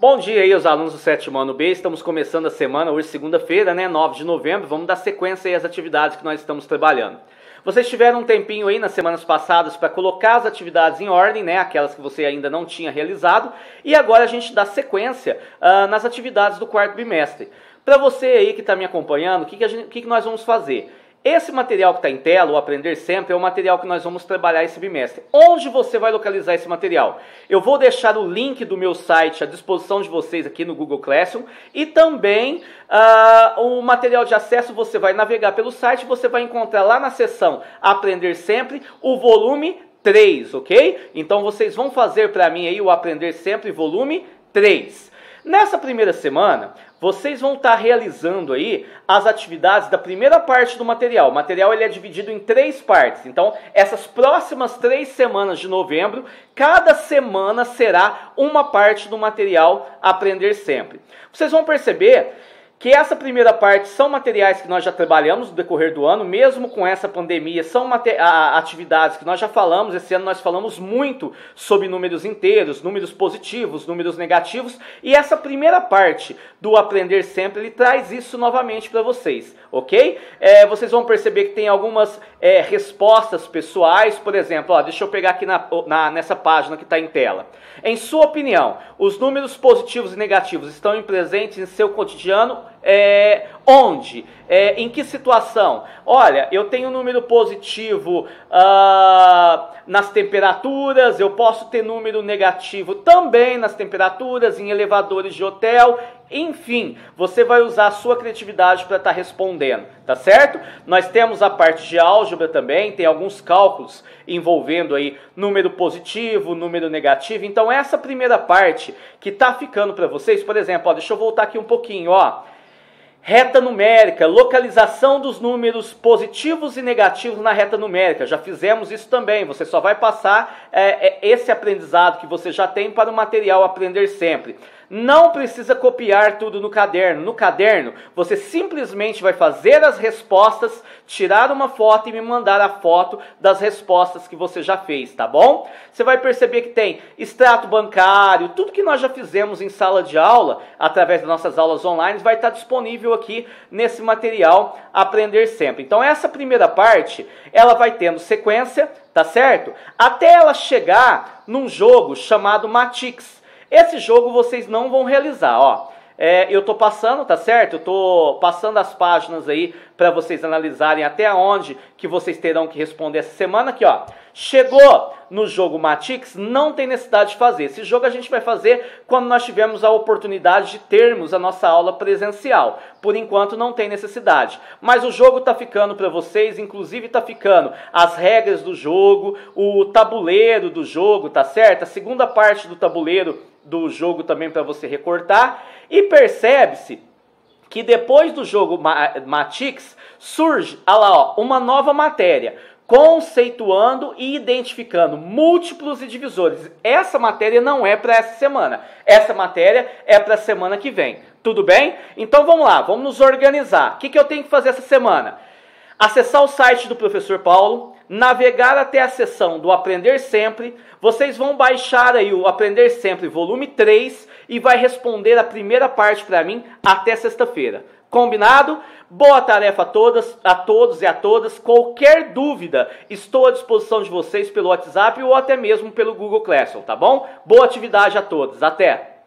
Bom dia aí, os alunos do sétimo ano B. Estamos começando a semana, hoje segunda-feira, né, 9 de novembro. Vamos dar sequência aí às atividades que nós estamos trabalhando. Vocês tiveram um tempinho aí nas semanas passadas para colocar as atividades em ordem, né, aquelas que você ainda não tinha realizado, e agora a gente dá sequência uh, nas atividades do quarto bimestre. Para você aí que está me acompanhando, o que, que, que, que nós vamos fazer? Esse material que está em tela, o Aprender Sempre, é o material que nós vamos trabalhar esse bimestre. Onde você vai localizar esse material? Eu vou deixar o link do meu site à disposição de vocês aqui no Google Classroom e também uh, o material de acesso você vai navegar pelo site, você vai encontrar lá na seção Aprender Sempre o volume 3, ok? Então vocês vão fazer para mim aí o Aprender Sempre volume 3. Nessa primeira semana, vocês vão estar realizando aí as atividades da primeira parte do material. O material ele é dividido em três partes. Então, essas próximas três semanas de novembro, cada semana será uma parte do material Aprender Sempre. Vocês vão perceber que essa primeira parte são materiais que nós já trabalhamos no decorrer do ano, mesmo com essa pandemia, são atividades que nós já falamos, esse ano nós falamos muito sobre números inteiros, números positivos, números negativos, e essa primeira parte do Aprender Sempre, ele traz isso novamente para vocês, ok? É, vocês vão perceber que tem algumas é, respostas pessoais, por exemplo, ó, deixa eu pegar aqui na, na nessa página que está em tela. Em sua opinião, os números positivos e negativos estão presentes em seu cotidiano é, onde? É, em que situação? Olha, eu tenho um número positivo uh, nas temperaturas, eu posso ter número negativo também nas temperaturas, em elevadores de hotel, enfim, você vai usar a sua criatividade para estar tá respondendo, tá certo? Nós temos a parte de álgebra também, tem alguns cálculos envolvendo aí número positivo, número negativo. Então essa primeira parte que está ficando para vocês, por exemplo, ó, deixa eu voltar aqui um pouquinho, ó reta numérica, localização dos números positivos e negativos na reta numérica. Já fizemos isso também. Você só vai passar é, é, esse aprendizado que você já tem para o material Aprender Sempre. Não precisa copiar tudo no caderno. No caderno, você simplesmente vai fazer as respostas, tirar uma foto e me mandar a foto das respostas que você já fez, tá bom? Você vai perceber que tem extrato bancário, tudo que nós já fizemos em sala de aula, através das nossas aulas online, vai estar disponível aqui nesse material Aprender Sempre. Então, essa primeira parte, ela vai tendo sequência, tá certo? Até ela chegar num jogo chamado Matix. Esse jogo vocês não vão realizar, ó. É, eu estou passando, tá certo? Eu estou passando as páginas aí para vocês analisarem até onde que vocês terão que responder essa semana aqui, ó. Chegou no jogo Matix, não tem necessidade de fazer. Esse jogo a gente vai fazer quando nós tivermos a oportunidade de termos a nossa aula presencial. Por enquanto não tem necessidade. Mas o jogo está ficando para vocês, inclusive está ficando as regras do jogo, o tabuleiro do jogo, tá certo? A segunda parte do tabuleiro do jogo também para você recortar. E percebe-se que depois do jogo Matix surge, olha lá, ó, uma nova matéria, conceituando e identificando múltiplos e divisores. Essa matéria não é para essa semana. Essa matéria é para a semana que vem. Tudo bem? Então vamos lá, vamos nos organizar. O que, que eu tenho que fazer essa semana? Acessar o site do professor Paulo, navegar até a seção do Aprender Sempre, vocês vão baixar aí o Aprender Sempre volume 3 e vai responder a primeira parte para mim até sexta-feira. Combinado? Boa tarefa a todas, a todos e a todas. Qualquer dúvida, estou à disposição de vocês pelo WhatsApp ou até mesmo pelo Google Classroom, tá bom? Boa atividade a todos. Até.